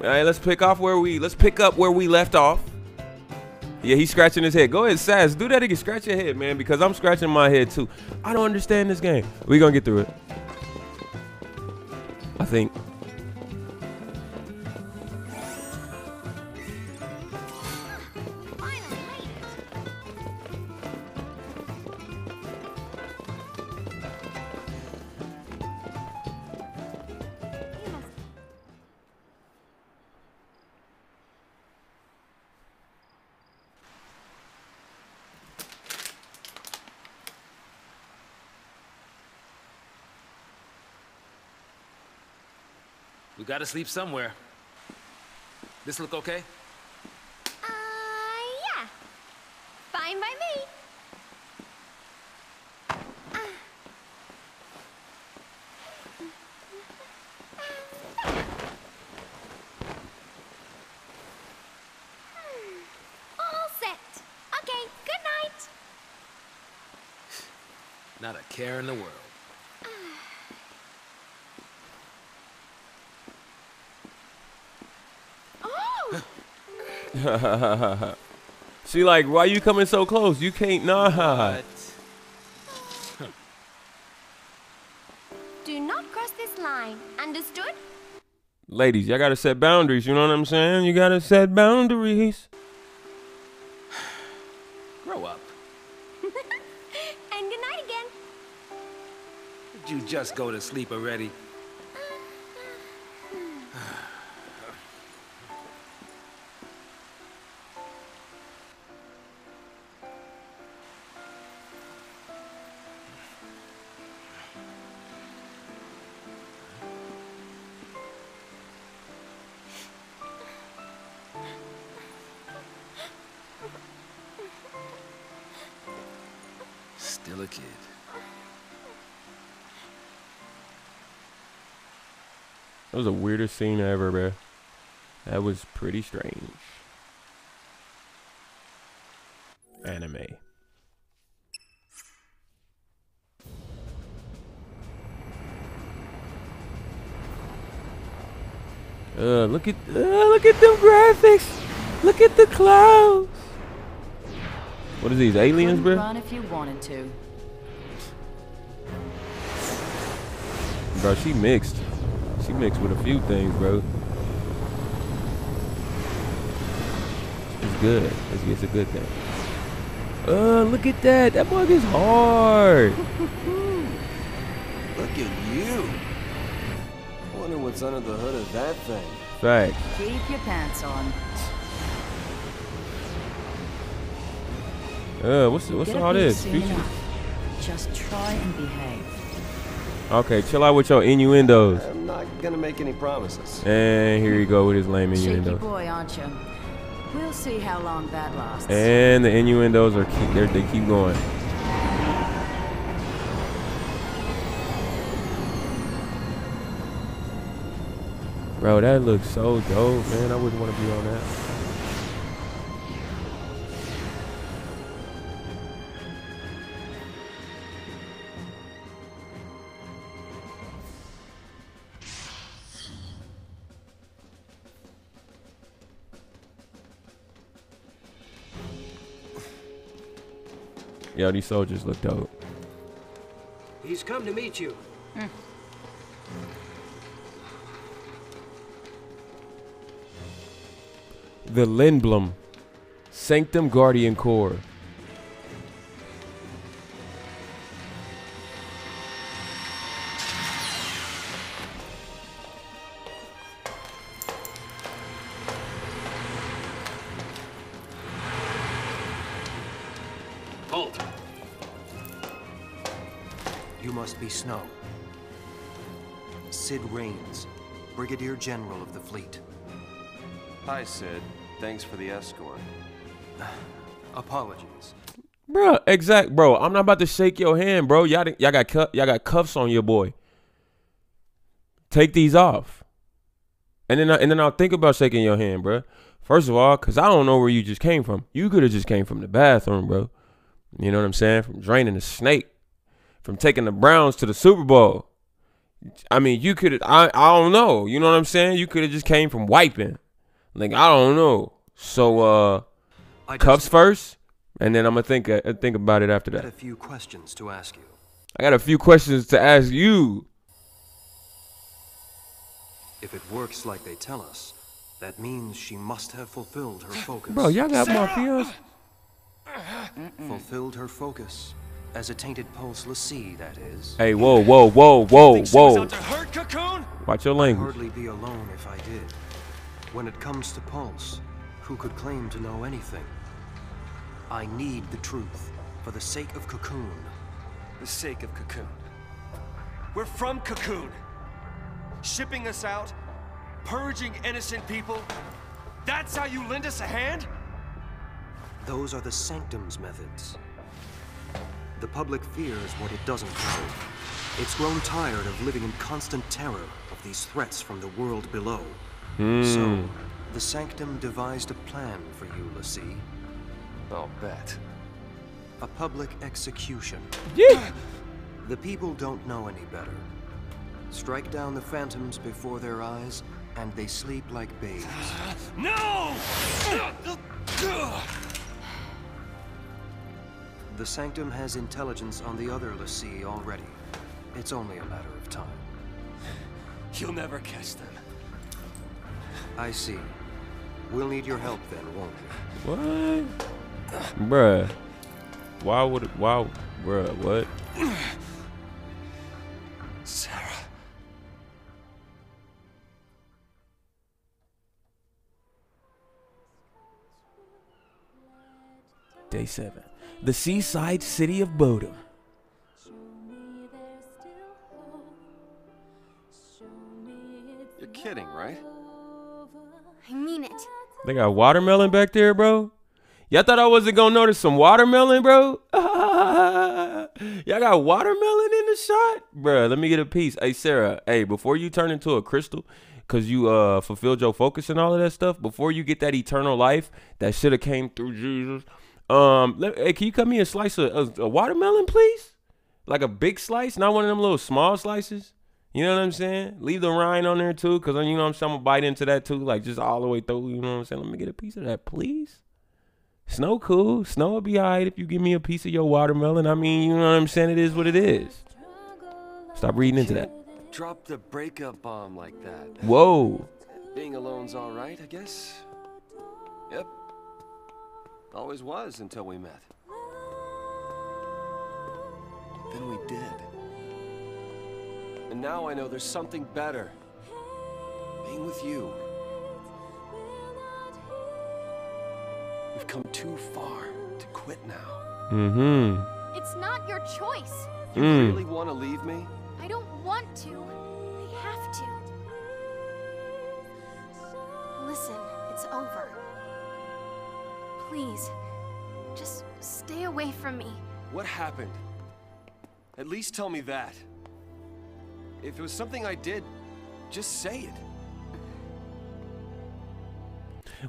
All right, let's pick off where we let's pick up where we left off. Yeah, he's scratching his head. Go ahead, Sazh. Do that again. Scratch your head, man, because I'm scratching my head too. I don't understand this game. we gonna get through it. I think. Gotta sleep somewhere. This look okay? Uh, yeah. Fine by me. All set. Okay, good night. Not a care in the world. Oh, She like, why you coming so close? You can't nah. do not cross this line. Understood? Ladies, y'all gotta set boundaries. You know what I'm saying? You gotta set boundaries. Grow up. And good night again. Did you just go to sleep already? That was the weirdest scene ever, bro. That was pretty strange. Anime. Uh, look at uh, look at them graphics. Look at the clouds. What are these aliens, bro? Run if you wanted to. Bro, she mixed. She mixed with a few things, bro. It's good. It's, it's a good thing. Uh, look at that. That bug is hard. Look at you. I wonder what's under the hood of that thing. Right. Keep your pants on. Uh, what's what's Get all a this? soon Future? enough. Just try and behave. Okay, chill out with your innuendos. I'm not gonna make any promises. And here you go with his lame Shaky innuendos. boy, aren't you? We'll see how long that lasts. And the innuendos are keep they're, they keep going. Bro, that looks so dope, man. I wouldn't want to be on that. Yo, these soldiers look dope. He's come to meet you. Hmm. The Lindblum, Sanctum Guardian Corps. You must be Snow. Cid Raines, Brigadier General of the fleet. Hi, Sid. Thanks for the escort. Apologies. Bro, exact, bro. I'm not about to shake your hand, bro. Y'all, y'all got cu- y'all got cuffs on your boy. Take these off, and then I, and then I'll think about shaking your hand, bro. First of all, cause I don't know where you just came from. You could have just came from the bathroom, bro. You know what I'm saying? From draining the snake, from taking the Browns to the Super Bowl. I mean, you could. I I don't know. You know what I'm saying? You could have just came from wiping. Like I don't know. So uh, I cuffs just first, and then I'm gonna think uh, think about it after had a few questions to ask you. I got a few questions to ask you. If it works like they tell us, that means she must have fulfilled her focus. Bro, y'all got more feels. fulfilled her focus. As a tainted pulse l'Cie, that is. Hey, whoa, whoa, whoa, whoa, Think whoa. out to hurt Cocoon? Watch your I'd language. hardly be alone if I did. When it comes to Pulse, who could claim to know anything? I need the truth, for the sake of Cocoon. The sake of Cocoon. We're from Cocoon. Shipping us out, purging innocent people. That's how you lend us a hand? Those are the Sanctum's methods. The public fears what it doesn't know. It's grown tired of living in constant terror of these threats from the world below. So, hmm. the Sanctum devised a plan for you, l'Cie. I'll bet. A public execution. Yeah. The people don't know any better. Strike down the phantoms before their eyes, and they sleep like babes. No! The Sanctum has intelligence on the other l'Cie already. It's only a matter of time. You'll never catch them. I see. We'll need your help then, won't we? What? Bruh. Why would it, why, bruh, what? Serah. Day seven. The seaside city of Bodhum. You're kidding, right? I mean it. They got watermelon back there, bro. Y'all thought I wasn't gonna notice some watermelon, bro? Y'all got watermelon in the shot? Bruh, let me get a piece. Hey, Serah, hey, before you turn into a crystal, because you uh fulfilled your focus and all of that stuff, before you get that eternal life that should have came through Jesus, um, let, hey, can you cut me a slice of a, a watermelon, please? Like a big slice, not one of them little small slices. You know what I'm saying? Leave the rind on there too, cause you know what I'm saying. I'm gonna bite into that too, like just all the way through. You know what I'm saying? Let me get a piece of that, please. Snow cool. Snow will be alright if you give me a piece of your watermelon. I mean, you know what I'm saying? It is what it is. Stop reading into that. Drop the breakup bomb like that. Whoa. Being alone's alright, I guess. Yep. Always was until we met. Then we did. And now I know there's something better. Being with you. We've come too far to quit now. Mm-hmm. It's not your choice. You Mm. really want to leave me? I don't want to. I have to. Listen, it's over. Please, just stay away from me. What happened? At least tell me that. If it was something I did, just say it.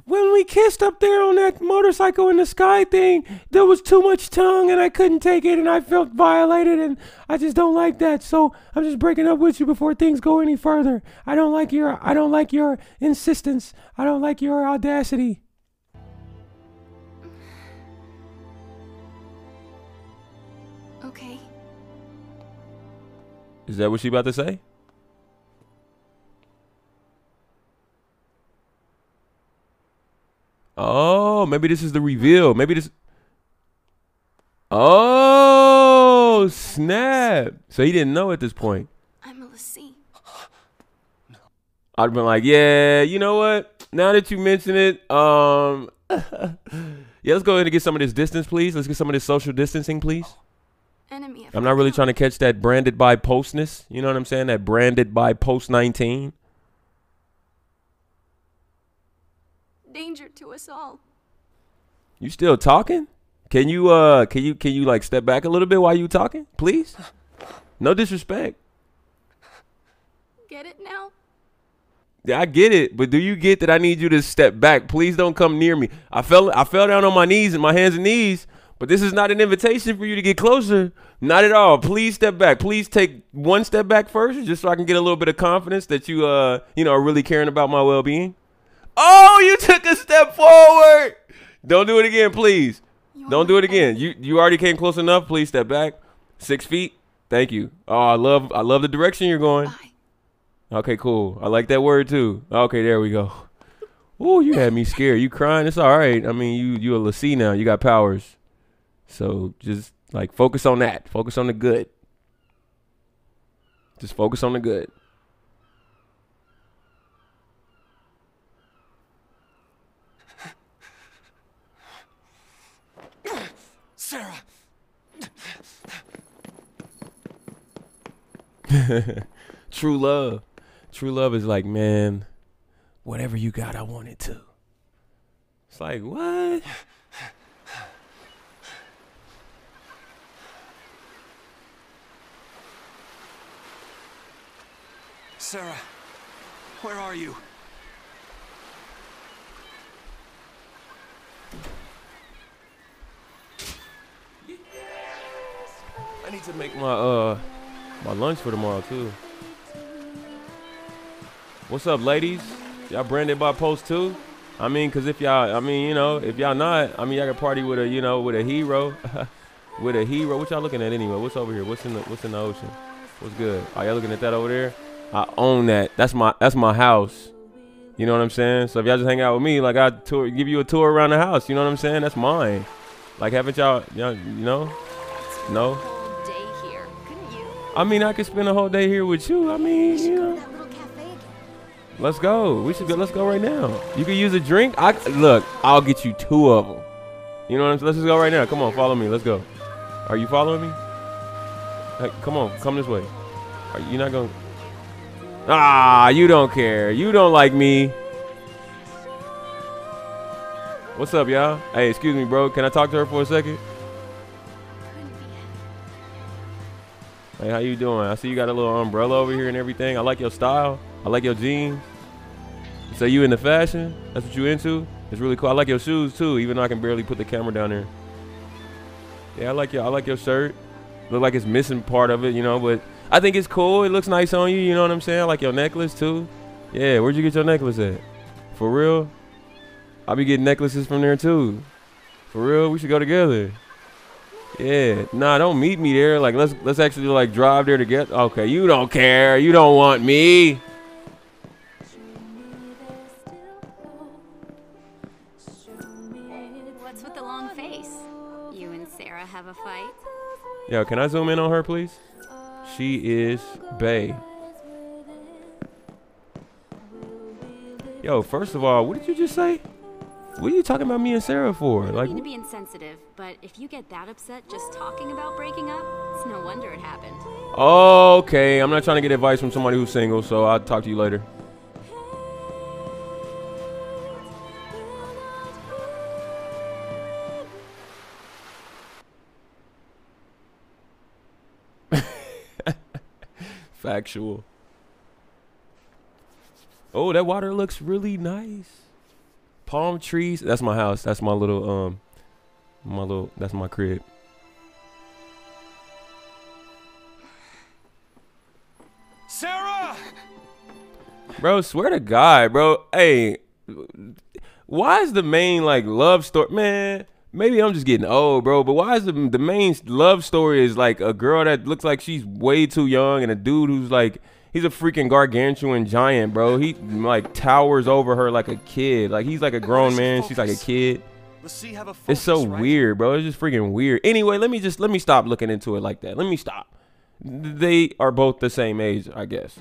When we kissed up there on that motorcycle in the sky thing, there was too much tongue and I couldn't take it and I felt violated and I just don't like that. So I'm just breaking up with you before things go any further. I don't like your I don't like your insistence. I don't like your audacity. Is that what she about to say? Oh, maybe this is the reveal. Maybe this. Oh, snap. So he didn't know at this point. I'm a l'Cie. I'd been like, yeah, you know what? Now that you mention it, um, yeah, let's go ahead and get some of this distance, please. Let's get some of this social distancing, please. Enemy I'm not really trying to catch that branded by postness. You know what I'm saying? That branded by post 19. Danger to us all. You still talking? Can you uh can you can you like step back a little bit while you talking, please? No disrespect. Get it now? Yeah, I get it, but do you get that I need you to step back? Please don't come near me. I fell I fell down on my knees and my hands and knees, But this is not an invitation for you to get closer. Not at all. Please step back. Please take one step back first, just so I can get a little bit of confidence that you, uh, you know, are really caring about my well-being. Oh, you took a step forward. Don't do it again, please. Don't do it again. You you already came close enough. Please step back. Six feet. Thank you. Oh, I love I love the direction you're going. Okay, cool. I like that word too. Okay, there we go. Ooh, you had me scared. You crying? It's all right. I mean, you you a l'Cie now. You got powers. So just like focus on that. Focus on the good. Just focus on the good. Serah! True love. True love is like, man, whatever you got, I want it too. It's like, what? Serah, where are you? I need to make my uh my lunch for tomorrow too. What's up, ladies? Y'all branded by Post too? I mean, cause if y'all, I mean, you know, if y'all not, I mean, y'all can party with a, you know, with a hero, with a hero. What y'all looking at anyway? What's over here? What's in the, what's in the ocean? What's good? Are y'all looking at that over there? I own that. That's my, that's my house. You know what I'm saying? So if y'all just hang out with me, like I tour, give you a tour around the house. You know what I'm saying? That's mine. Like haven't y'all, y'all you know? No. I mean, I could spend a whole day here with you. I mean, you know. to. Let's go. We should go. Let's go right now. You can use a drink. I look. I'll get you two of them. You know what I'm saying? Let's just go right now. Come on, follow me. Let's go. Are you following me? Hey, come on, come this way. Are you not going? Ah, you don't care. You don't like me. What's up, y'all? Hey, excuse me, bro. Can I talk to her for a second? Hey, how you doing? I see you got a little umbrella over here and everything. I like your style. I like your jeans. So you into fashion? That's what you into? It's really cool. I like your shoes too, even though I can barely put the camera down there. Yeah, I like your I like your shirt. Look like it's missing part of it, you know, but I think it's cool. It looks nice on you, you know what I'm saying? Like your necklace too. Yeah, where'd you get your necklace at? For real? I be getting necklaces from there too. For real? We should go together. Yeah, nah, don't meet me there. Like, let's let's actually like drive there together. Okay, you don't care. You don't want me. What's with the long face? You and Serah have a fight? Yo, can I zoom in on her, please? She is Bay. Yo, first of all, what did you just say? What are you talking about me and Serah for? I Like, mean to be insensitive, but if you get that upset just talking about breaking up, it's no wonder it happened. okay, I'm not trying to get advice from somebody who's single, so I'll talk to you later. Factual. Oh, that water looks really nice. Palm trees. That's my house. That's my little um my little that's my crib. Serah! Bro, swear to God, bro. Hey, why is the main like love story, man? Maybe I'm just getting old, bro. But why is the the main love story is like a girl that looks like she's way too young and a dude who's like he's a freaking gargantuan giant, bro. He like towers over her like a kid. Like he's like a grown man, she's like a kid. Let's see have a focus, It's so right? weird, bro. It's just freaking weird. Anyway, let me just let me stop looking into it like that. Let me stop. They are both the same age, I guess.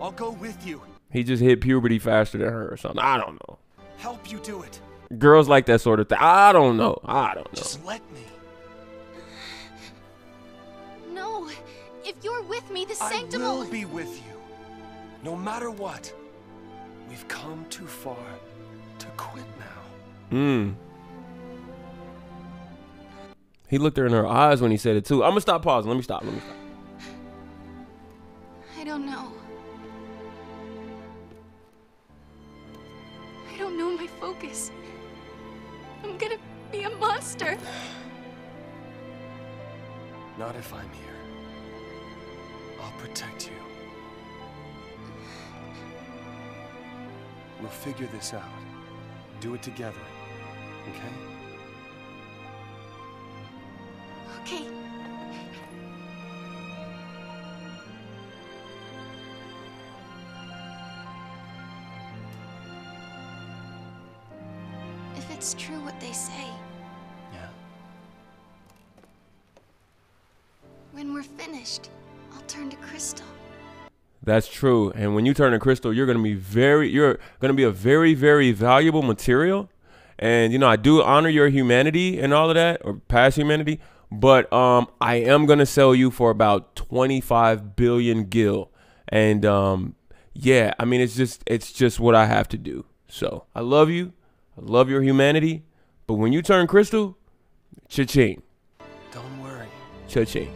I'll go with you. He just hit puberty faster than her or something. I don't know. Help you do it. Girls like that sort of thing. I don't know. I don't know. Just let me. No, if you're with me, the I sanctum will be with you. No matter what. We've come too far to quit now. Hmm. He looked her in her eyes when he said it too. I'm gonna stop pausing. Let me stop. Let me stop. I don't know. I don't know my focus. I'm gonna be a monster. Not if I'm here. I'll protect you. We'll figure this out. Do it together, okay? Okay. It's true what they say, Yeah. when we're finished, I'll turn to Crystal. That's true. And when you turn to crystal, you're gonna be very you're gonna be a very, very valuable material. And you know, I do honor your humanity and all of that, or past humanity, but um I am gonna sell you for about 25 billion gil. And um yeah, I mean it's just it's just what I have to do. So I love you. I love your humanity. But when you turn crystal, cha-ching. Don't worry. Cha-ching.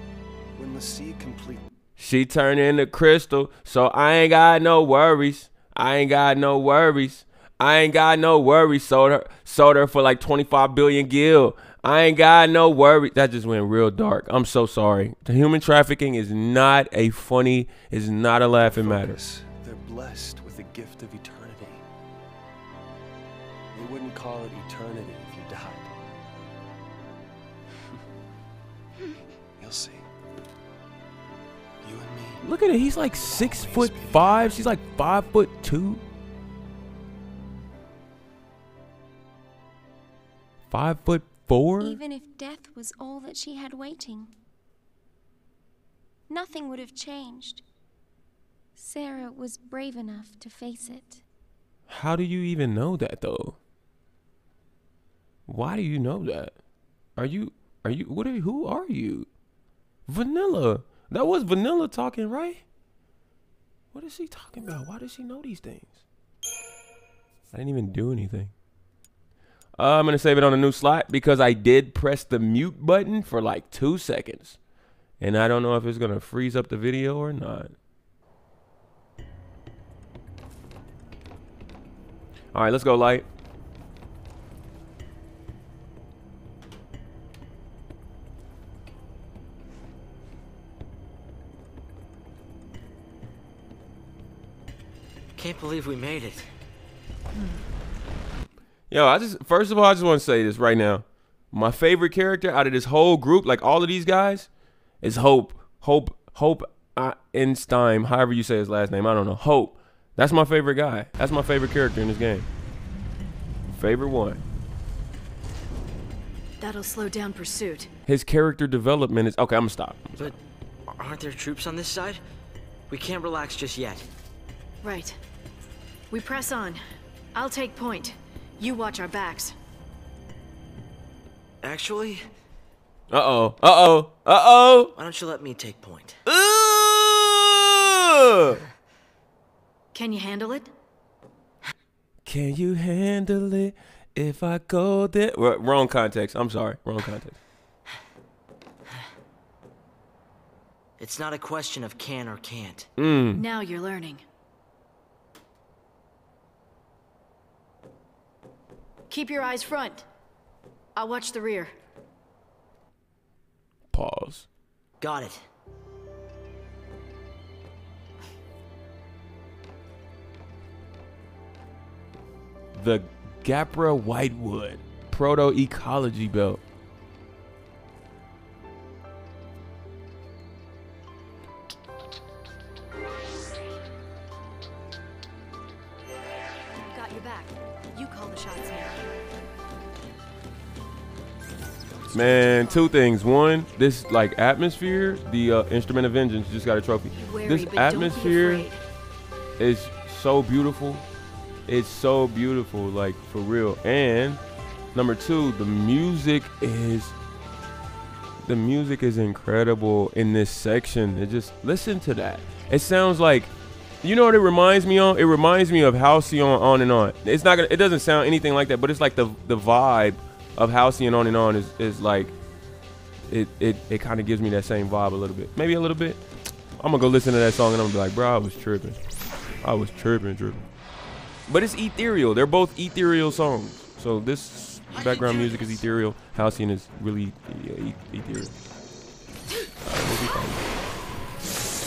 When the sea complete She turned into crystal, so I ain't got no worries. I ain't got no worries. I ain't got no worries. Sold her, sold her for like 25 billion gil. I ain't got no worries. That just went real dark. I'm so sorry. The human trafficking is not a funny, is not a laughing matter. they're blessed with the gift of eternity. Look at it. He's like six foot five. She's like five foot two. Five foot four. Even if death was all that she had waiting, nothing would have changed. Serah was brave enough to face it. How do you even know that though? Why do you know that? Are you are you what are who are you? Vanilla. That was Vanilla talking, right? What is she talking about? Why does she know these things? I didn't even do anything. Uh, I'm gonna save it on a new slot because I did press the mute button for like two seconds. And I don't know if it's gonna freeze up the video or not. All right, let's go, light. Can't believe we made it. Yo, I just first of all, I just want to say this right now. My favorite character out of this whole group, like all of these guys, is Hope. Hope. Hope uh, Einstein, however you say his last name, I don't know. Hope. That's my favorite guy. That's my favorite character in this game. Favorite one. That'll slow down pursuit. His character development is okay. I'm gonna stop. But aren't there troops on this side? We can't relax just yet. Right. We press on. I'll take point. You watch our backs. Actually, Uh oh. Uh oh. Uh oh. why don't you let me take point? Ooh! Can you handle it? Can you handle it if I go there? Wr- Wrong context. I'm sorry. Wrong context. It's not a question of can or can't. Now you're learning. Keep your eyes front. I'll watch the rear. Pause. Got it. The Gapra Whitewood Proto Ecology Belt. Man, two things. One, this like atmosphere, the uh, Instrument of Vengeance just got a trophy. Wary, This but don't be atmosphere is so beautiful. It's so beautiful, like for real. And number two, the music is the music is incredible in this section. It just listen to that. It sounds like you know what it reminds me of? It reminds me of Halcyon on and on. It's not gonna it doesn't sound anything like that, but it's like the the vibe of Halcyon on and on is, is like it it, it kind of gives me that same vibe a little bit. Maybe a little bit. I'm gonna go listen to that song and I'm gonna be like, bro, I was tripping. I was tripping, tripping. But it's ethereal. They're both ethereal songs. So this background music is ethereal. Halcyon is really e- ethereal.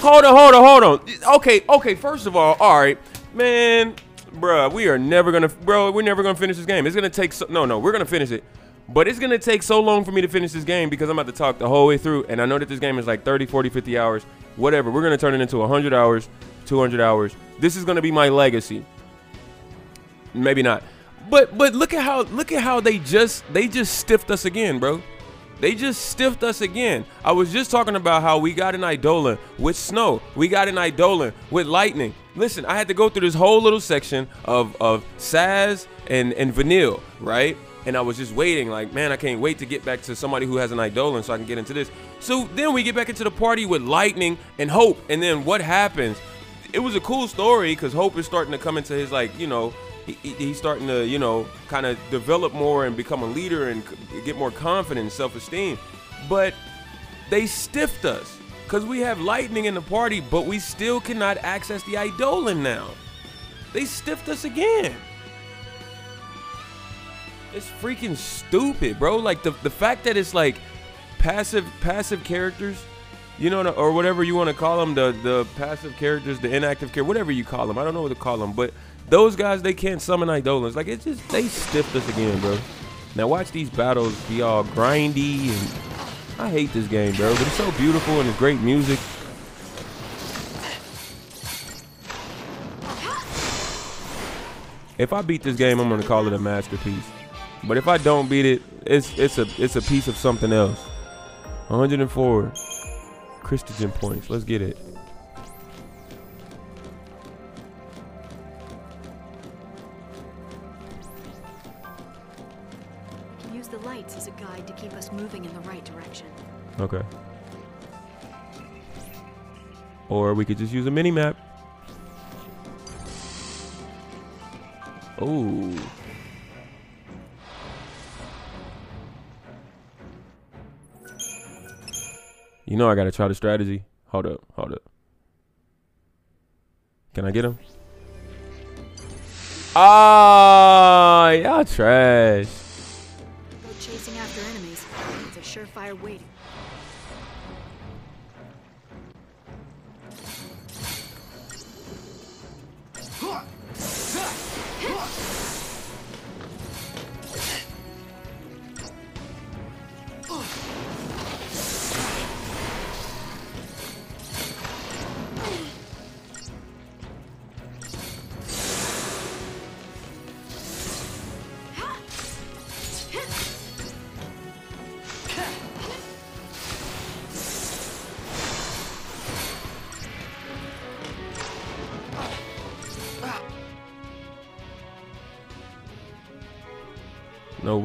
Hold on, hold on, hold on. Okay, okay. First of all, all right, man, bruh, we are never gonna, bro, we're never gonna finish this game. It's gonna take so, no, no, we're gonna finish it. But it's gonna take so long for me to finish this game because I'm about to talk the whole way through, and I know that this game is like 30, 40, 50 hours, whatever. We're gonna turn it into 100 hours, 200 hours. This is gonna be my legacy. Maybe not. But but look at how look at how they just they just stiffed us again, bro. They just stiffed us again. I was just talking about how we got an Eidolon with snow. We got an Eidolon with lightning. Listen, I had to go through this whole little section of of Sazh and and Vanille, right? And I was just waiting, like, man, I can't wait to get back to somebody who has an Eidolon so I can get into this. So then we get back into the party with Lightning and Hope. And then what happens? It was a cool story because Hope is starting to come into his, like, you know, he, he- he's starting to, you know, kind of develop more and become a leader and get more confident and self-esteem. But they stiffed us because we have lightning in the party, but we still cannot access the Eidolon now. They stiffed us again. It's freaking stupid, bro. Like the the fact that it's like passive passive characters, you know, or whatever you want to call them, the the passive characters, the inactive character, whatever you call them. I don't know what to call them, but those guys they can't summon Eidolons. Like it's just they stiffed us again, bro. Now watch these battles be all grindy and I hate this game, bro, but it's so beautiful and it's great music. If I beat this game, I'm gonna call it a masterpiece. But if I don't beat it, it's it's a it's a piece of something else. 104 Crystogen points. Let's get it. Use the lights as a guide to keep us moving in the right direction. Okay. Or we could just use a mini map. Oh. You know I gotta try the strategy. Hold up, hold up. Can I get him? Ah, y'all trash. Go chasing after enemies. It's a surefire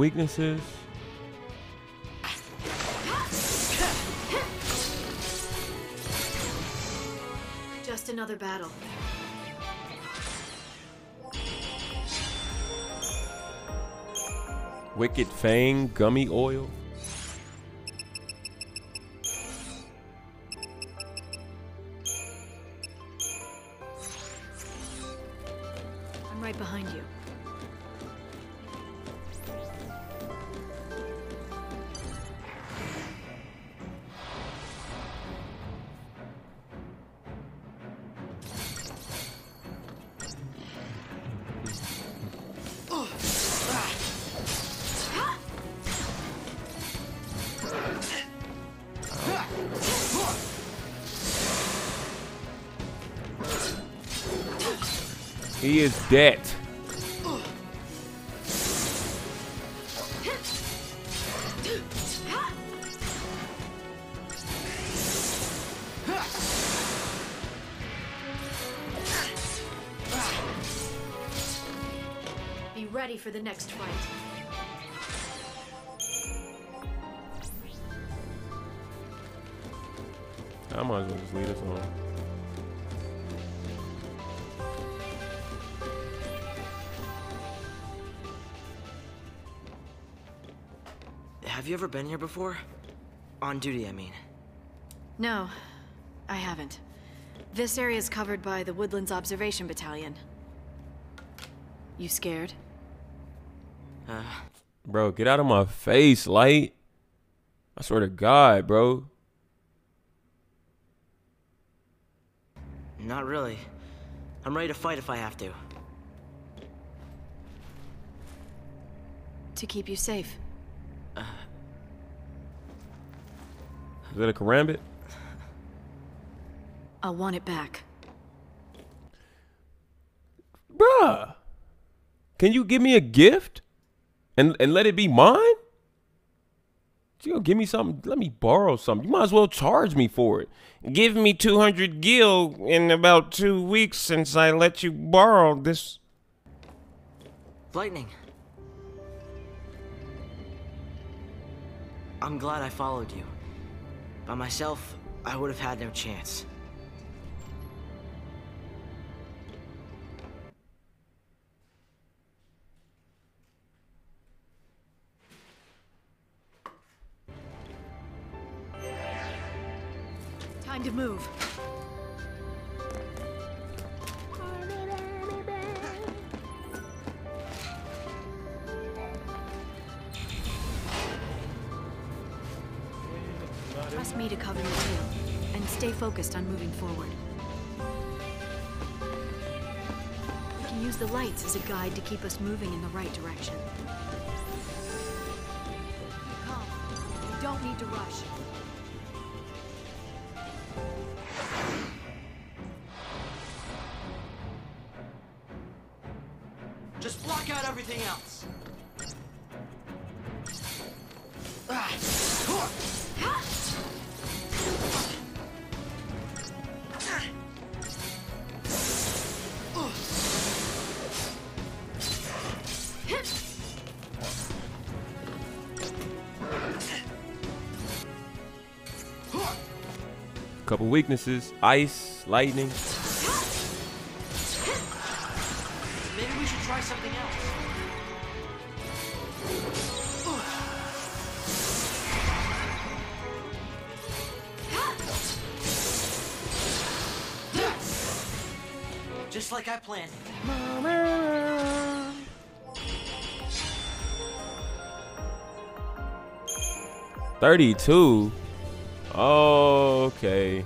weaknesses. Just another battle. Wicked Fang gummy oil. Dead. Be ready for the next fight. I might as well just leave this on. Have you ever been here before? On duty, I mean. No, I haven't. This area is covered by the Woodlands Observation Battalion. You scared? Uh, Bro, get out of my face, light. I swear to God, bro. Not really. I'm ready to fight if I have to. To keep you safe. Is that a karambit? I'll want it back. Bruh. Can you give me a gift? And and let it be mine? You gonna give me something? Let me borrow something. You might as well charge me for it. Give me 200 gil in about two weeks since I let you borrow this. Lightning. I'm glad I followed you. By myself, I would have had no chance. Time to move. Trust me to cover your tail, and stay focused on moving forward. We can use the lights as a guide to keep us moving in the right direction. Calm. You don't need to rush. Just block out everything else. Ah. Couple weaknesses: ice, lightning. Maybe we should try something else. Just like I planned. Thirty-two. Oh, Okay.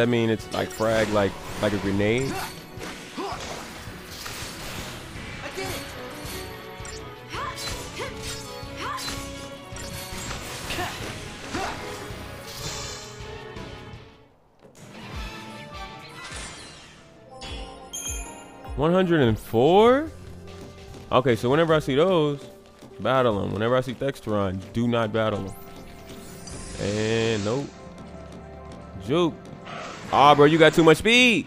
That mean it's like frag like like a grenade? One hundred and four. Okay, so whenever I see those, battle them. Whenever I see Thexteron, do not battle them. And nope. Juke. Ah, bro, you got too much speed.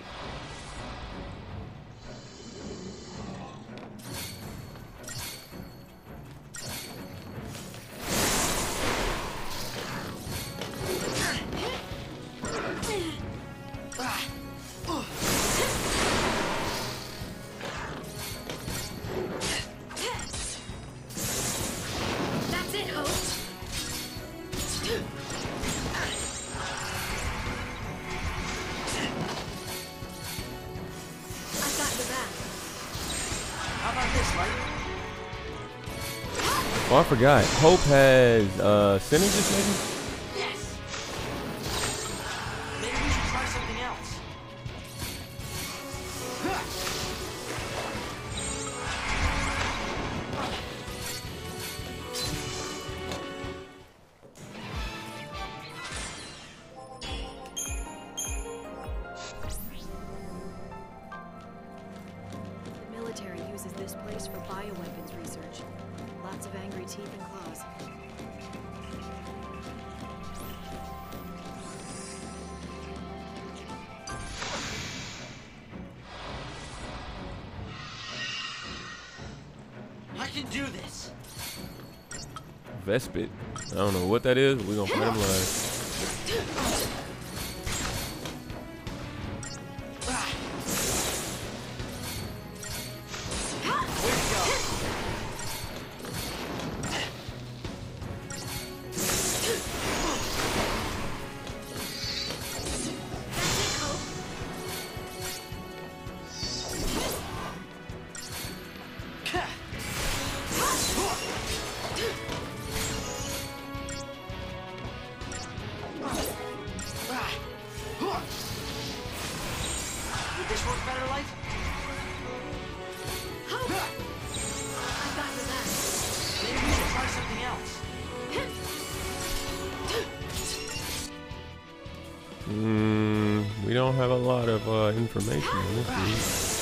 Oh, I forgot. Hope has uh synergist maybe? Vespid. I don't know what that is. We're gonna play them live. Lot of uh, information on this.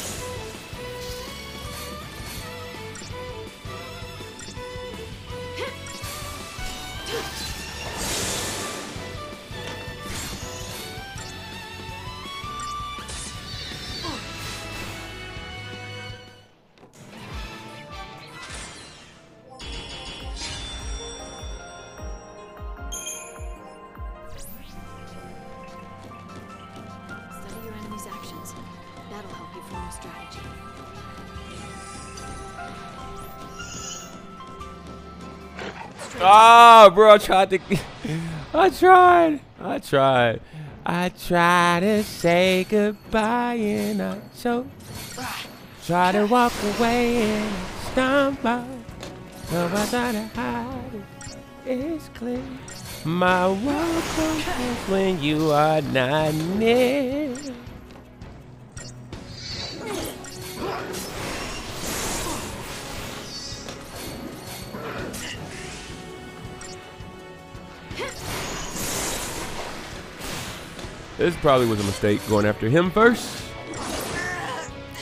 Bro, I tried to. I tried. I tried. I tried to say goodbye and I so try to walk away and stumble. So I try to hide it. It's clear. My world comes when you are not near. This probably was a mistake going after him first.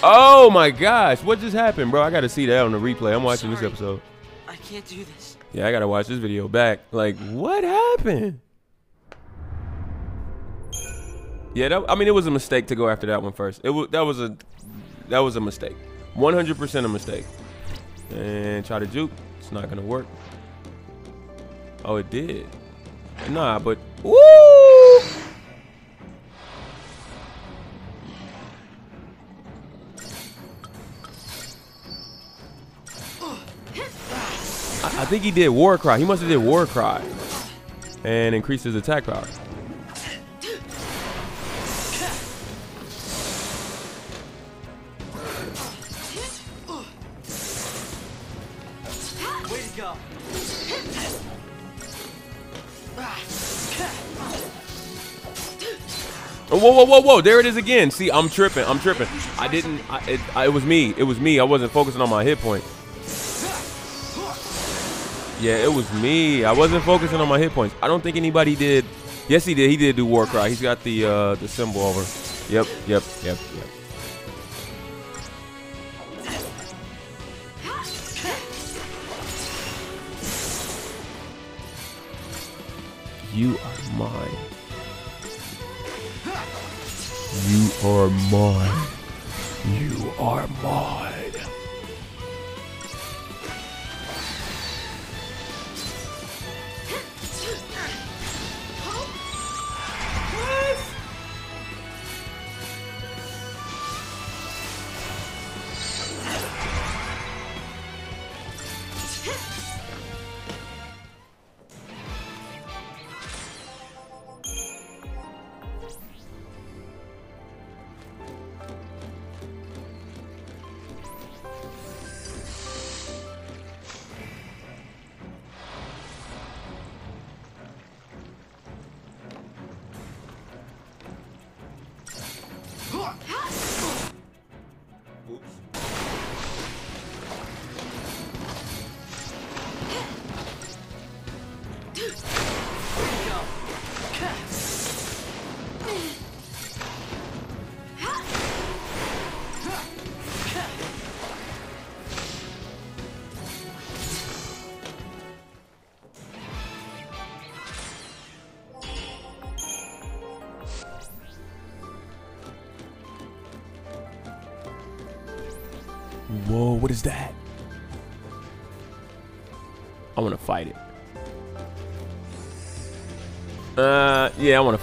Oh my gosh, what just happened, bro? I gotta see that on the replay. I'm watching this episode. I can't do this. Yeah, I gotta watch this video back. Like, what happened? Yeah, that, I mean, it was a mistake to go after that one first. It was that was a that was a mistake, 100% a mistake. And try to juke, it's not gonna work. Oh, it did. Nah, but woo! Think he did War Cry. He must have did War Cry and increased his attack power. Whoa, whoa, whoa, whoa! There it is again. See, I'm tripping. I'm tripping. I didn't. I, it, I, it was me. It was me. I wasn't focusing on my hit point. Yeah, it was me. I wasn't focusing on my hit points. I don't think anybody did. Yes, he did. He did do War Cry. He's got the uh, the symbol over. Yep, yep, yep, yep. You are mine. You are mine. You are mine.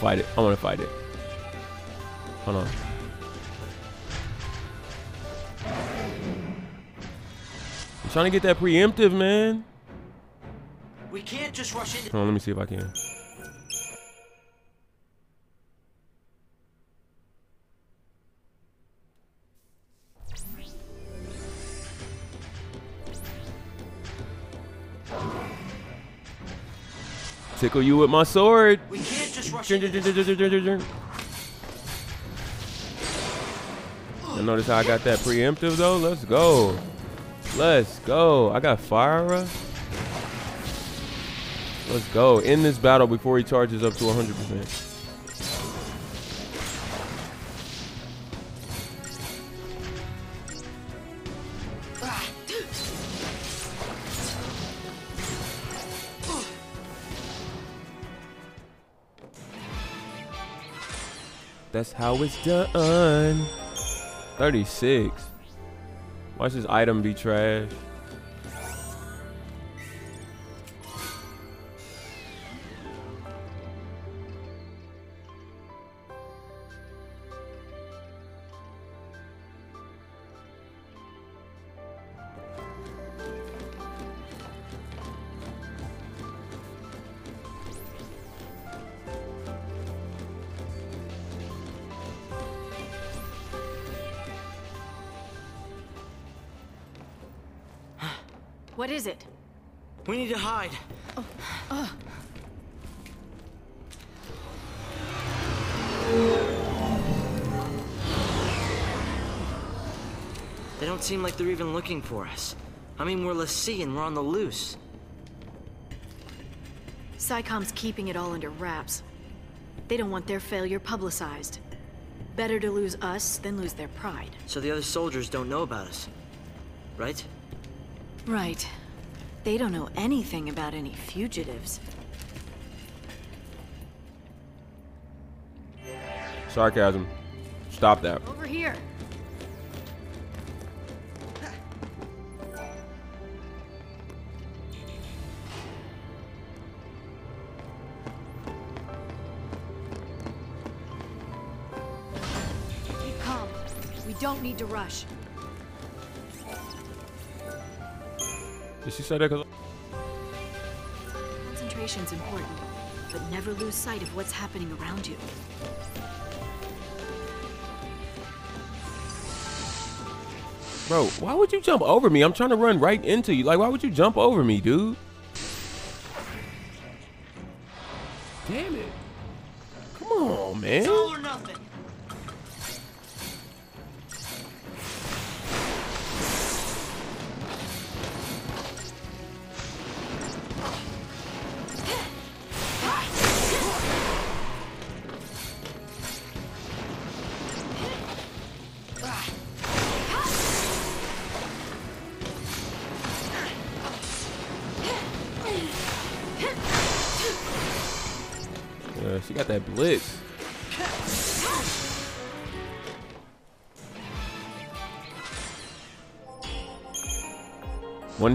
Fight it. I want to fight it. Hold on. I'm trying to get that preemptive, man. We can't just rush into. Hold on, let me see if I can. Tickle you with my sword. You notice how I got that preemptive though? Let's go. Let's go. I got fire. Let's go. End this battle before he charges up to 100%. That's how it's done. 36. Watch this item be trash. For us. I mean, we're l'Cie and we're on the loose. PSICOM's keeping it all under wraps. They don't want their failure publicized. Better to lose us than lose their pride. So the other soldiers don't know about us. Right? Right. They don't know anything about any fugitives. Sarcasm. Stop that. Over here. Don't need to rush. Did she say that? Concentration's important, but never lose sight of what's happening around you. Bro, why would you jump over me? I'm trying to run right into you. Like, why would you jump over me, dude?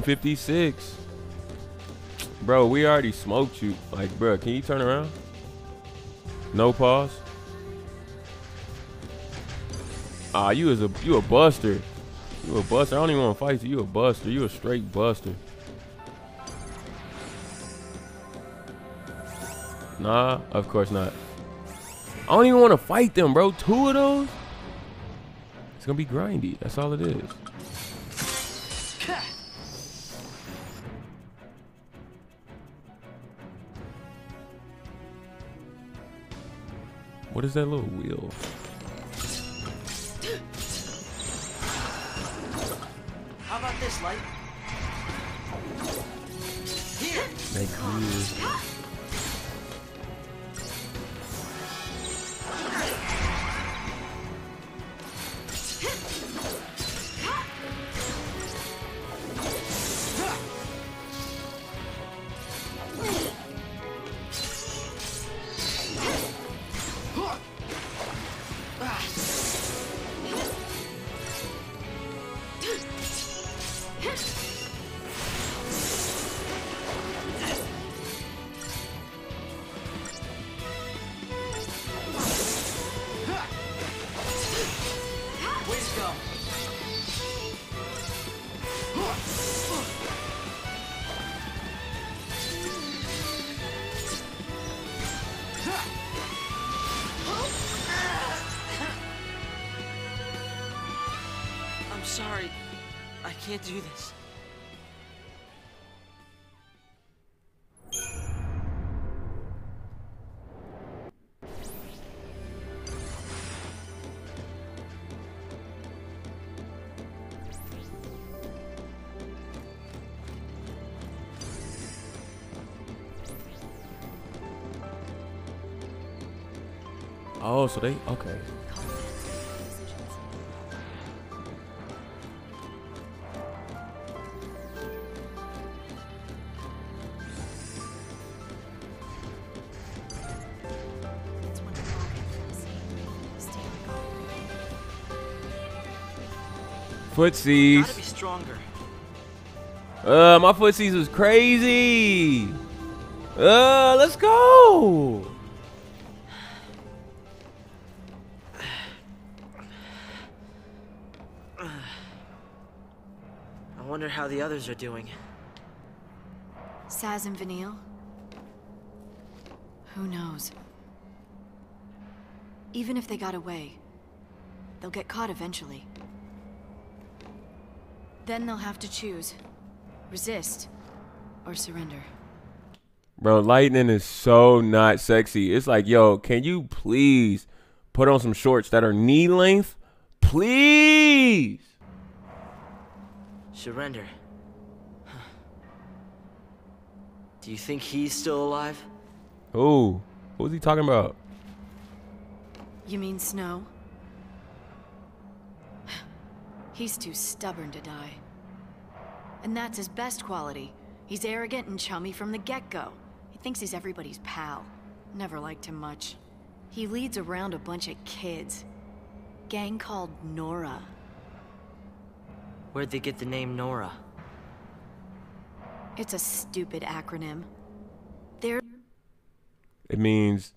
156. Bro, we already smoked you. Like, bro, can you turn around? No pause. Ah, you is a you a buster. You a buster. I don't even want to fight you. You a buster. You a straight buster. Nah, of course not. I don't even want to fight them, bro. Two of those? It's going to be grindy. That's all it is. What is that little wheel? How about this, Light? Here. That wheel. Can't do this. Oh, so they okay. Footsies. Gotta be stronger. Uh, my footsies was crazy. Uh, let's go. I wonder how the others are doing. Sazh and Vanille? Who knows? Even if they got away, they'll get caught eventually. Then they'll have to choose. Resist or surrender. Bro, lightning is so not sexy. It's like, yo, can you please put on some shorts that are knee length? Please. Surrender. Do you think he's still alive? Who? Who's he talking about? You mean Snow? He's too stubborn to die. And that's his best quality. He's arrogant and chummy from the get-go. He thinks he's everybody's pal. Never liked him much. He leads around a bunch of kids. Gang called Nora. Where'd they get the name Nora? It's a stupid acronym. They're It means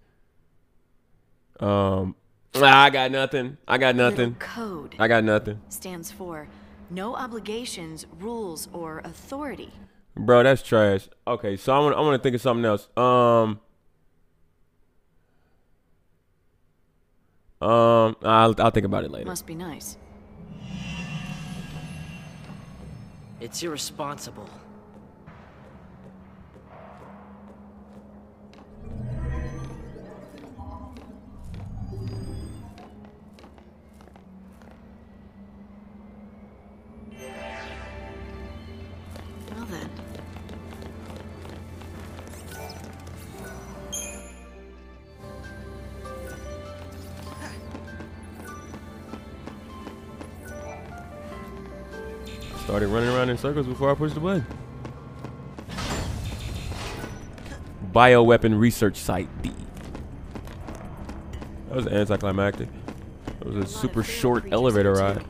um I got nothing. I got little nothing. code. I got nothing. stands for no obligations, rules, or authority. Bro, that's trash. Okay, so I want I want to think of something else. Um Um I'll I'll think about it later. Must be nice. It's irresponsible. Circles before I push the button. Bioweapon research site D. That was anticlimactic. It was a lot super short elevator ride.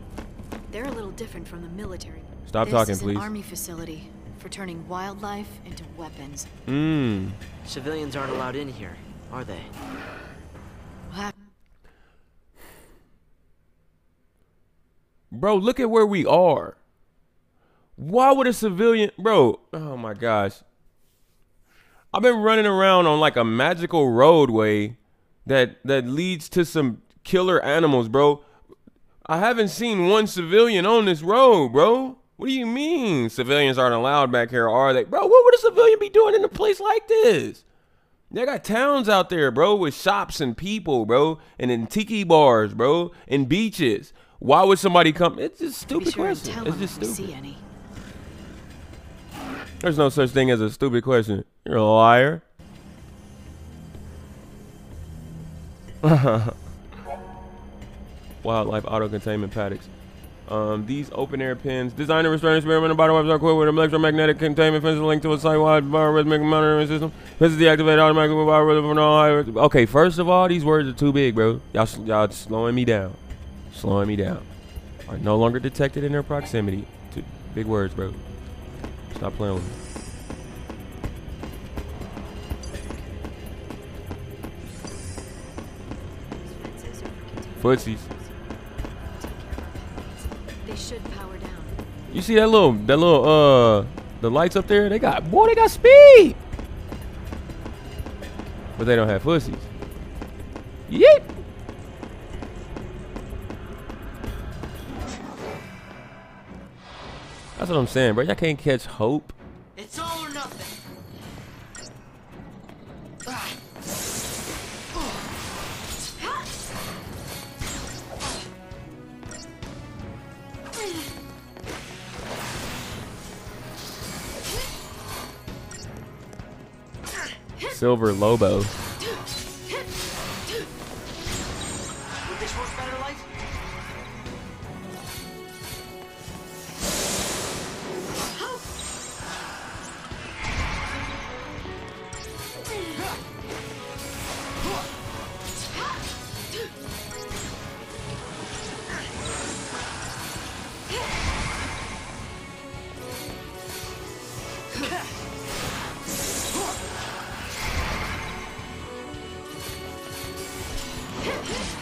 They're a little different from the military. Stop this talking, is please. An army facility for turning wildlife into weapons. Mmm. Civilians aren't allowed in here, are they? We'll Bro, look at where we are. Why would a civilian, bro? Oh my gosh. I've been running around on like a magical roadway that that leads to some killer animals, bro. I haven't seen one civilian on this road, bro. What do you mean civilians aren't allowed back here, are they? Bro, what would a civilian be doing in a place like this? They got towns out there, bro, with shops and people, bro, and in tiki bars, bro, and beaches. Why would somebody come? It's just stupid sure question. It's just stupid. There's no such thing as a stupid question. You're a liar. Wildlife auto containment paddocks. Um, these open air pens, designed to restrain experimental bioweapons are equipped with an electromagnetic containment fence linked to a site-wide biorhythmic monitoring system. This is deactivated automatically with biorhythm for all high. Okay, first of all, these words are too big, bro. Y'all, y'all slowing me down, slowing me down. Are no longer detected in their proximity. Two big words, bro. Stop playing with me. Footsies. They should power down. You see that little that little uh the lights up there? They got boy, they got speed. But they don't have pussies. Yeet. That's what I'm saying, bro. Y'all can't catch hope. It's all or nothing. Silver Lobo. Hit, hit!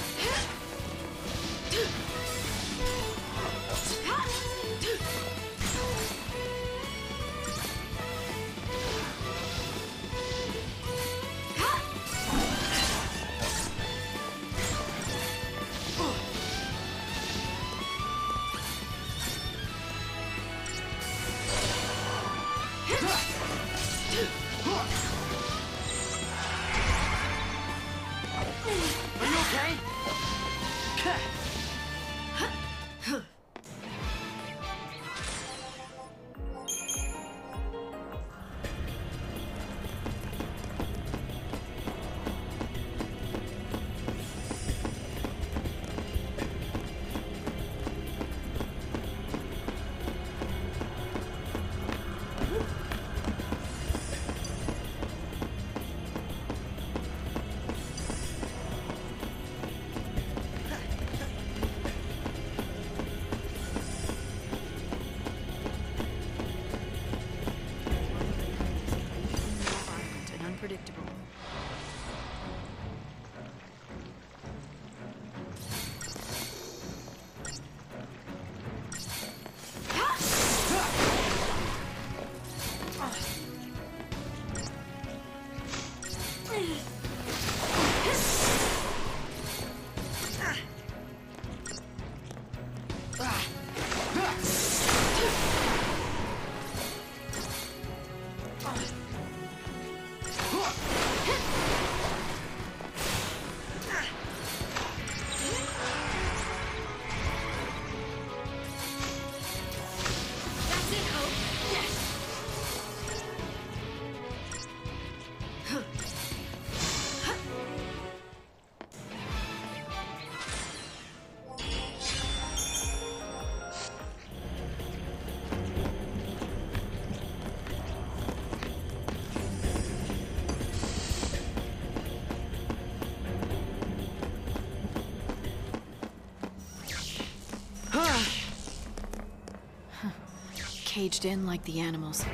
Caged in like the animals.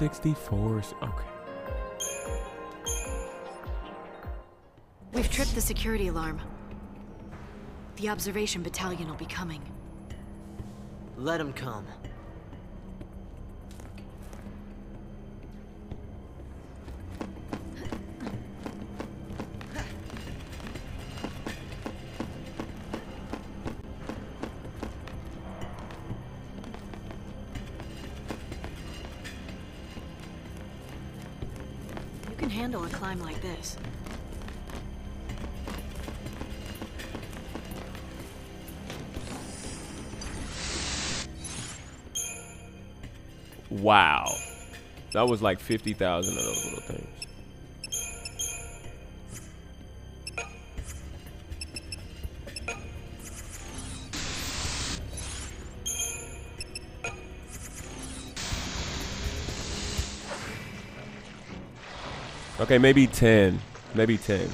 64s. Okay. We've tripped the security alarm. The observation battalion will be coming. Let them come. Wow. That was like 50,000 of those little things. Okay, maybe 10. Maybe 10.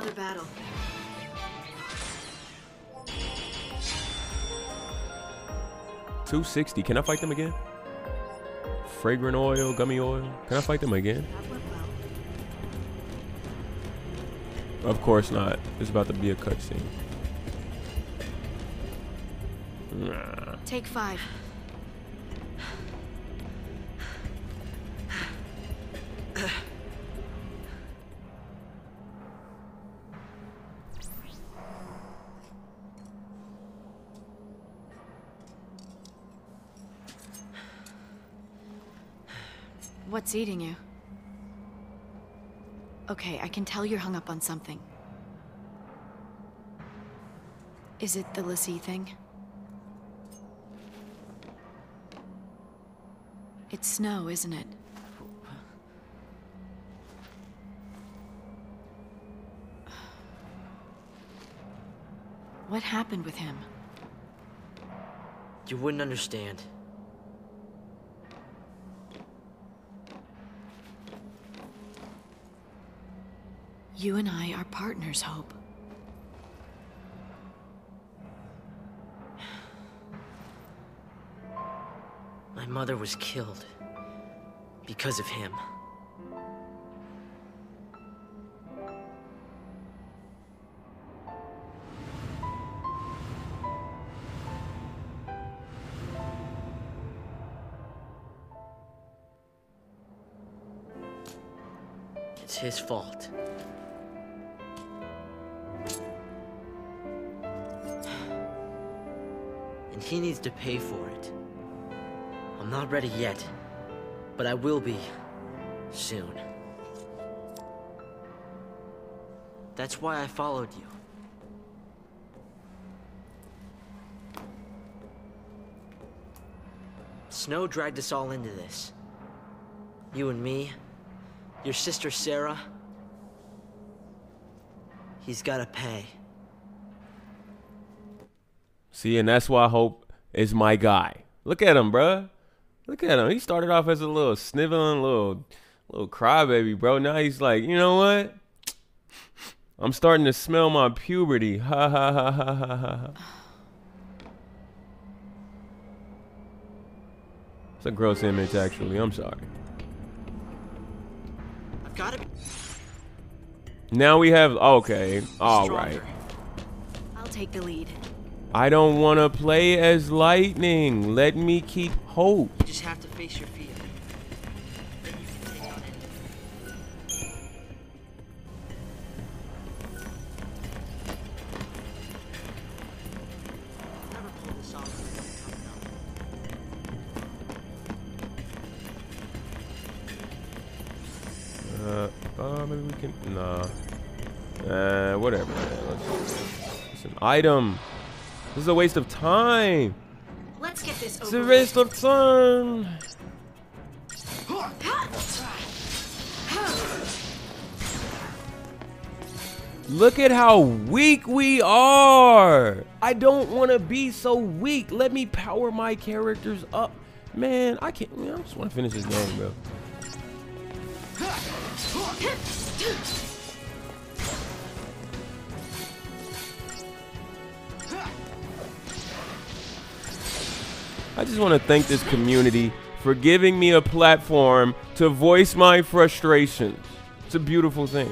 Another battle. Two sixty. Can I fight them again? Fragrant oil, gummy oil. Can I fight them again? That went well. Of course not. It's about to be a cutscene. Nah. Take five. What's eating you? Okay, I can tell you're hung up on something. Is it the l'Cie thing? It's snow, isn't it? What happened with him? You wouldn't understand. You and I are partners, Hope. My mother was killed. Because of him. It's his fault. He needs to pay for it. I'm not ready yet, but I will be soon. That's why I followed you. Snow dragged us all into this. You and me, your sister Serah. He's gotta pay. See, and that's why I Hope is my guy. Look at him, bruh. Look at him. He started off as a little sniveling, little, little crybaby, bro. Now he's like, you know what? I'm starting to smell my puberty. Ha ha ha ha ha ha. It's a gross image, actually. I'm sorry. I've gotta be Now we have okay. All right. I'll take the lead. I don't want to play as Lightning. Let me keep hope. You just have to face your fear. Then you can take on anything. Never pull this off without coming up. Uh, uh, maybe we can. Nah. Uh, whatever. Let's, it's an item. This is a waste of time. Let's get this It's a waste of time. Look at how weak we are. I don't want to be so weak. Let me power my characters up. Man, I can't. Man, I just want to finish this game, bro. I just want to thank this community for giving me a platform to voice my frustrations. It's a beautiful thing.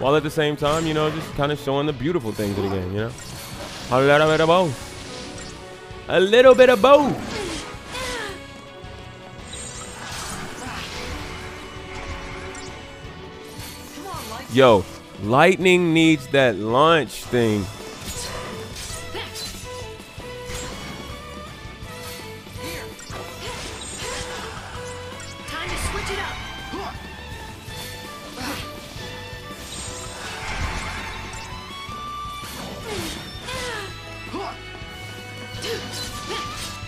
While at the same time, you know, just kind of showing the beautiful things of the game, you know? A little bit of both. A little bit of both. Yo, Lightning needs that launch thing.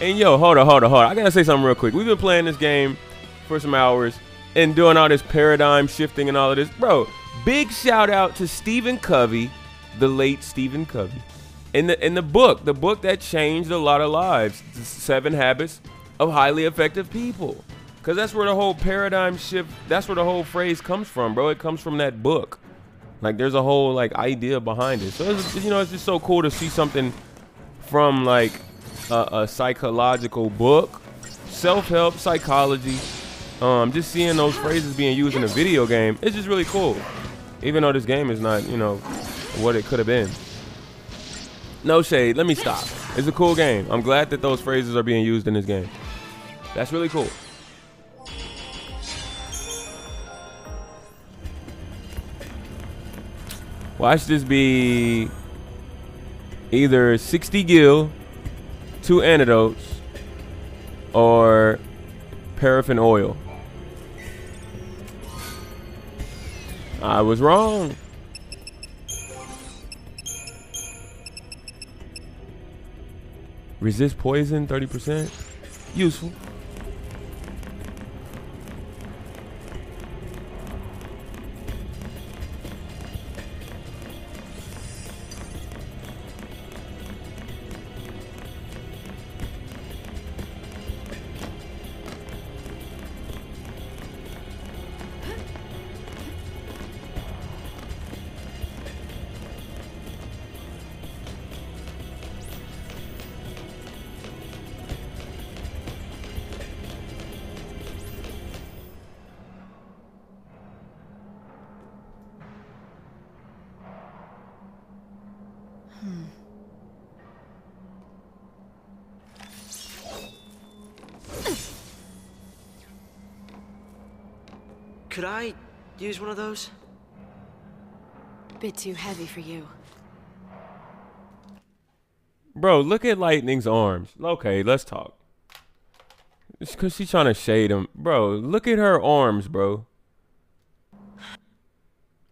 And yo, hold on, hold on, hold on. I gotta say something real quick. We've been playing this game for some hours and doing all this paradigm shifting and all of this. Bro, big shout out to Stephen Covey, the late Stephen Covey. In the in the book, the book that changed a lot of lives, The Seven Habits of Highly Effective People. Cause that's where the whole paradigm shift, that's where the whole phrase comes from, bro. It comes from that book. Like there's a whole like idea behind it. So you know, it's just so cool to see something from like a, psychological book, self-help psychology. Um, just seeing those phrases being used in a video game, it's just really cool. Even though this game is not, you know, what it could have been. No shade. Let me stop. It's a cool game. I'm glad that those phrases are being used in this game. That's really cool. Watch this be either 60 gil, two antidotes, or paraffin oil. I was wrong. Resist poison 30%. Useful. One of those? Bit too heavy for you. Bro, look at Lightning's arms. Okay, let's talk. It's cause she's trying to shade him. Bro, look at her arms, bro.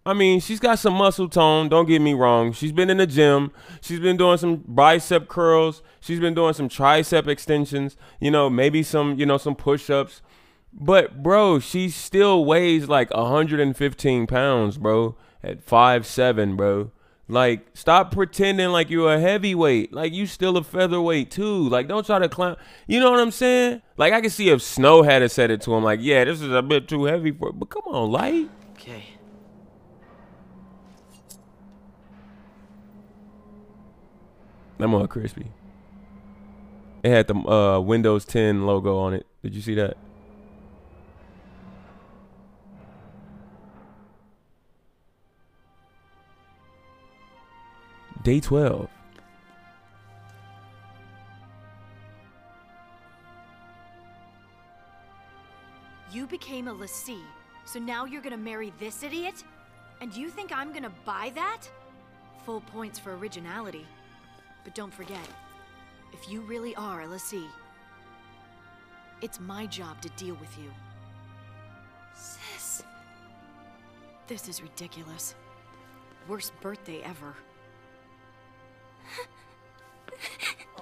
I mean, she's got some muscle tone, don't get me wrong. She's been in the gym. She's been doing some bicep curls. She's been doing some tricep extensions, you know, maybe some, you know, some push-ups. But bro, she still weighs like 115 pounds, bro, at five seven, bro. Like, stop pretending like you're a heavyweight. Like, you still a featherweight too. Like, don't try to climb. You know what I'm saying? Like, I can see if Snow had to said it to him, like, yeah, this is a bit too heavy for. But come on, light. Okay. That more crispy. It had the uh, Windows 10 logo on it. Did you see that? Day 12. You became a l'Cie, so now you're gonna marry this idiot? And you think I'm gonna buy that? Full points for originality. But don't forget, if you really are a l'Cie, it's my job to deal with you. Sis. This is ridiculous. Worst birthday ever.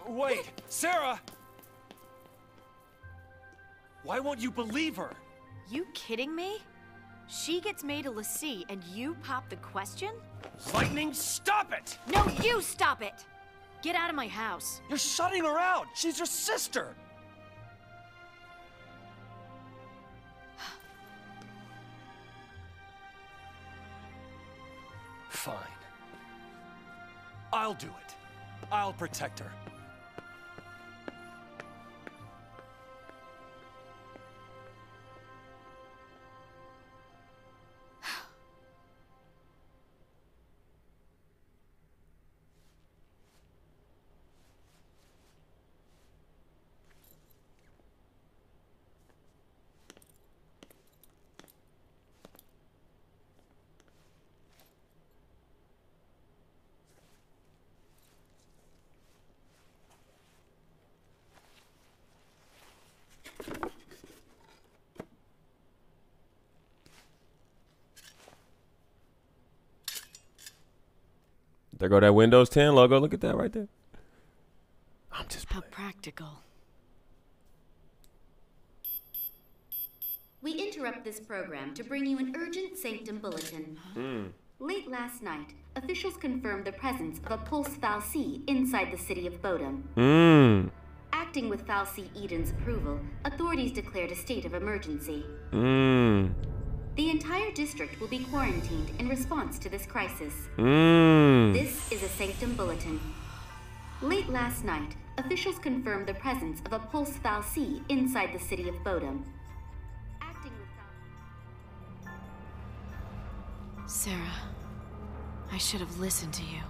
Wait, Serah! Why won't you believe her? You kidding me? She gets made a l'Cie and you pop the question? Lightning, stop it! No, you stop it! Get out of my house. You're shutting her out! She's your sister! Fine. I'll do it. I'll protect her. There go that Windows 10 logo. Look at that right there. I'm just How practical. We interrupt this program to bring you an urgent Sanctum bulletin. Hmm. Late last night, officials confirmed the presence of a Pulse Fal'Cie inside the city of Bodhum. Mmm. Acting with Fal'Cie Eden's approval, authorities declared a state of emergency. Mmm. The entire district will be quarantined in response to this crisis. Mmm. This is a Sanctum bulletin. Late last night, officials confirmed the presence of a Pulse Fal'Cie inside the city of Bodhum. Acting with Serah, I should have listened to you.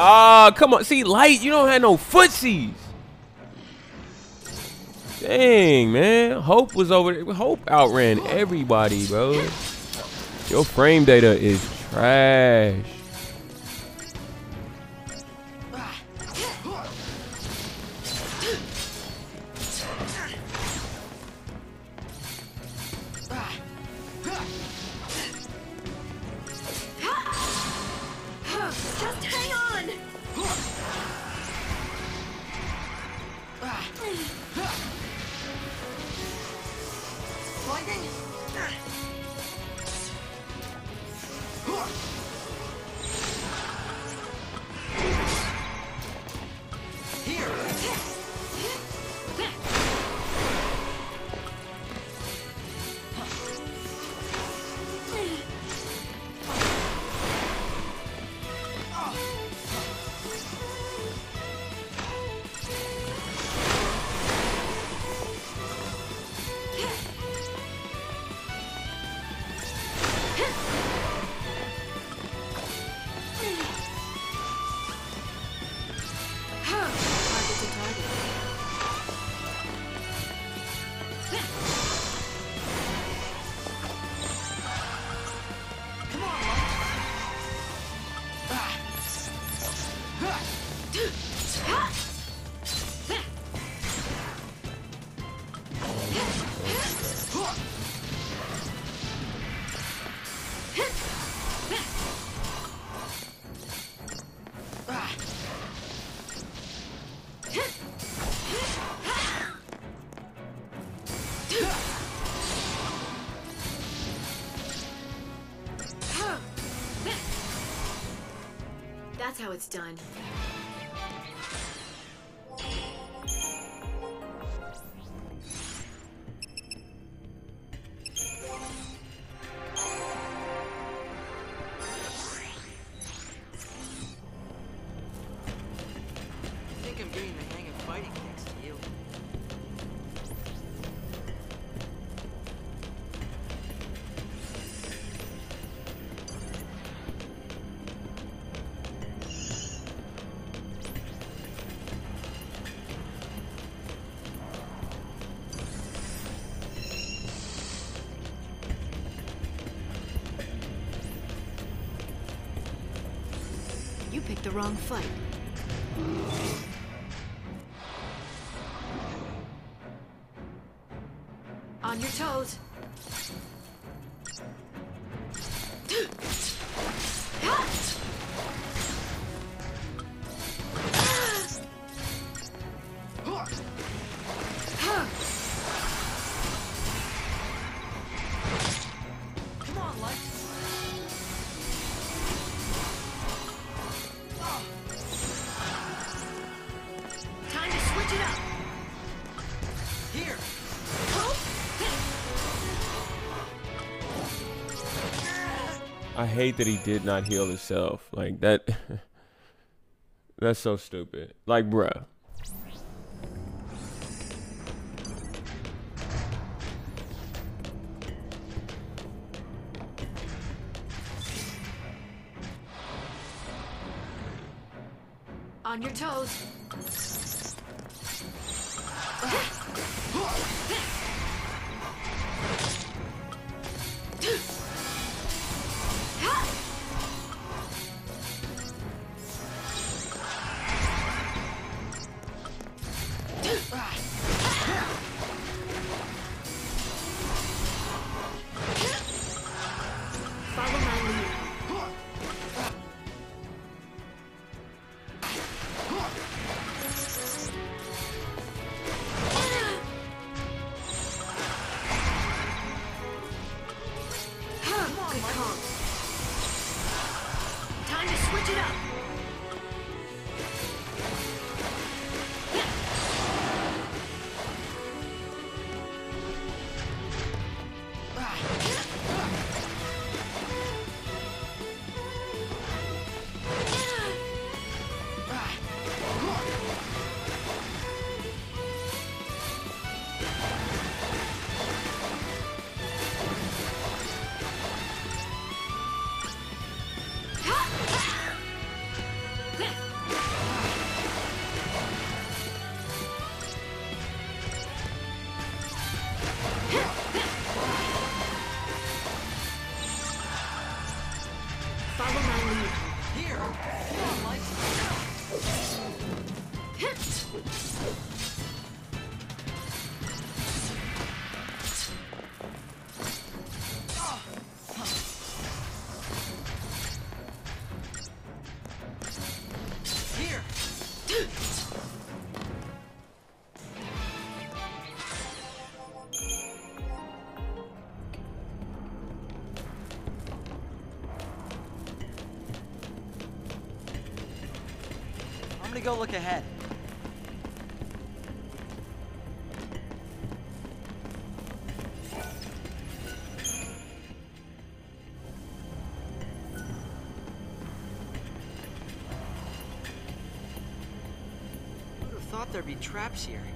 Ah, come on. See, light, you don't have no footsies. Dang, man. Hope was over there. Hope outran everybody, bro. Your frame data is trash. how it's done. hate that he did not heal himself. Like that. that's so stupid. Like, bruh. go look ahead. Who'd have thought there'd be traps here.